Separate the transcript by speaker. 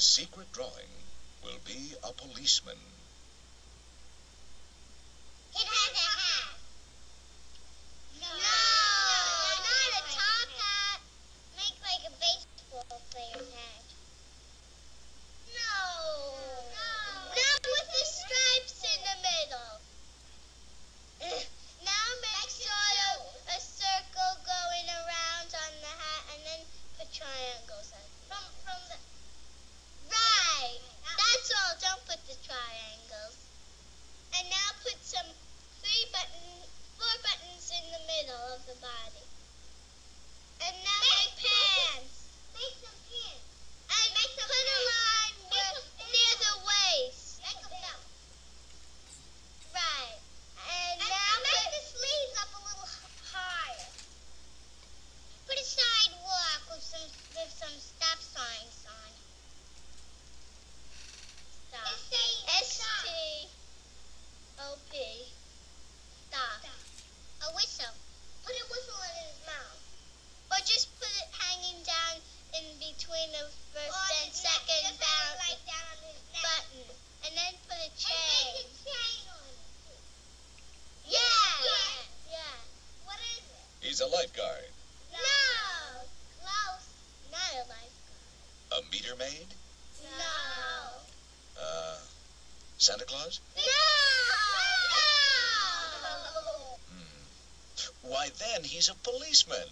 Speaker 1: His secret drawing will be a policeman.
Speaker 2: A
Speaker 1: lifeguard.
Speaker 2: No! Klaus, not a lifeguard.
Speaker 1: A meter maid?
Speaker 2: No.
Speaker 1: Uh, Santa Claus?
Speaker 2: No! no!
Speaker 1: Hmm. Why, then he's a policeman.